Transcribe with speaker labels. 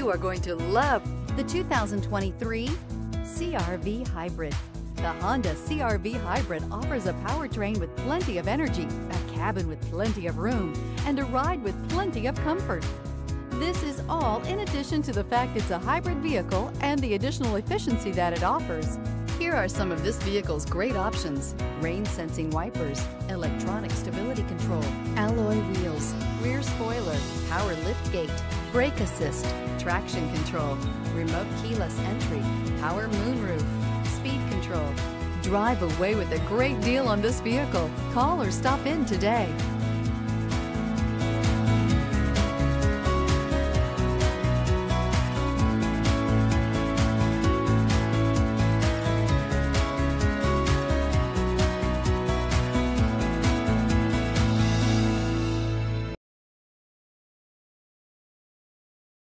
Speaker 1: You are going to love the 2023 CRV Hybrid. The Honda CRV Hybrid offers a powertrain with plenty of energy, a cabin with plenty of room, and a ride with plenty of comfort. This is all in addition to the fact it's a hybrid vehicle and the additional efficiency that it offers. Here are some of this vehicle's great options. Rain sensing wipers, electronic stability control, power lift gate, brake assist, traction control, remote keyless entry, power moonroof, speed control. Drive away with a great deal on this vehicle. Call or stop in today.